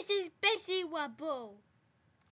This is Betty Waboo.